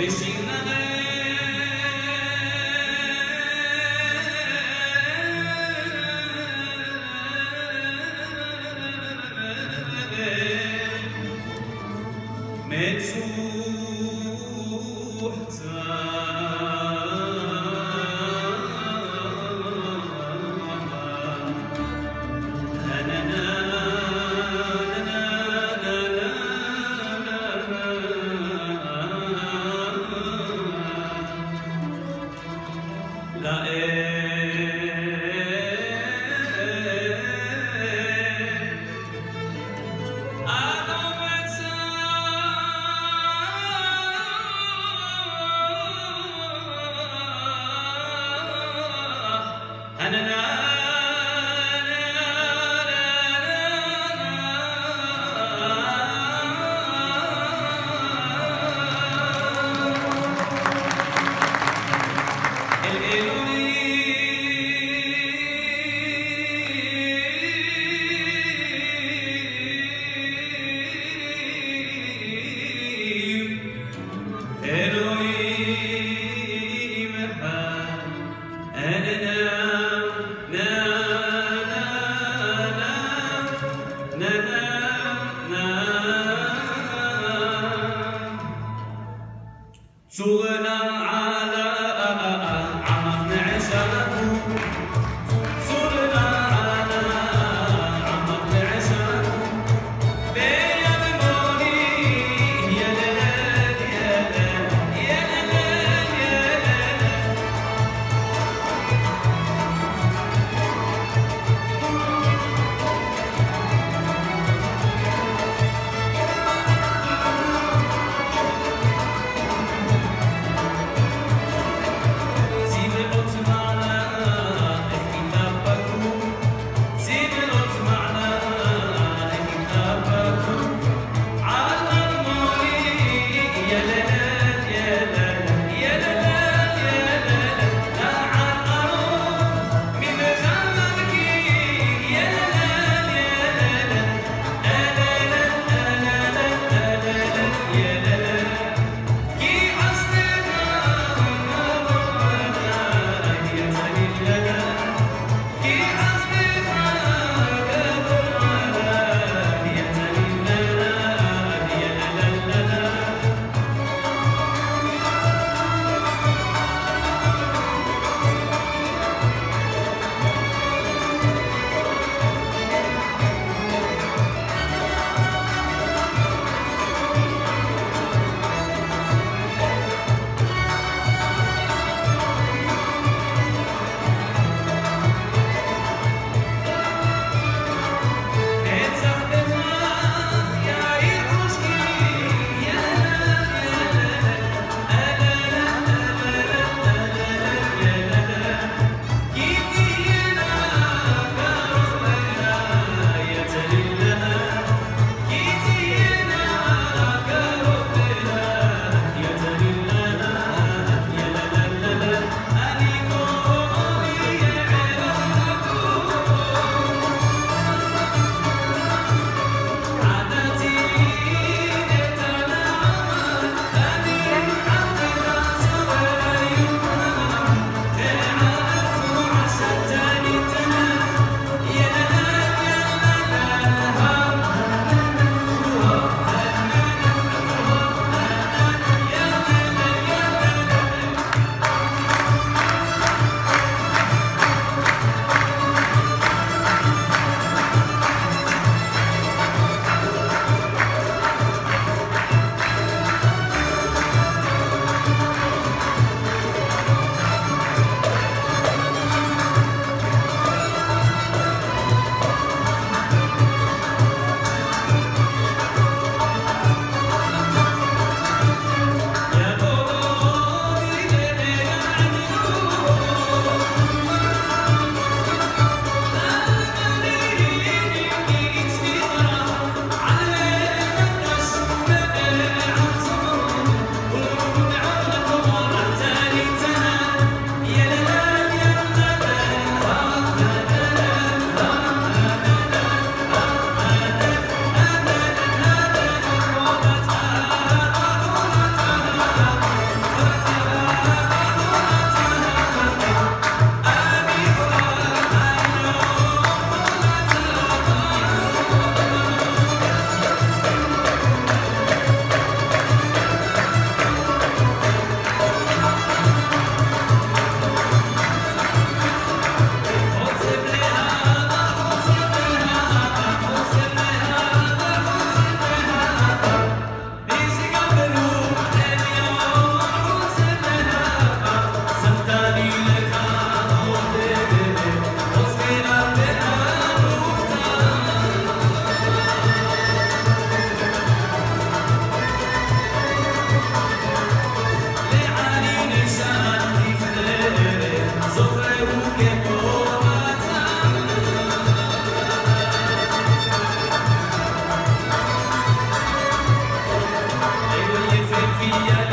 Beijinho يا Mafia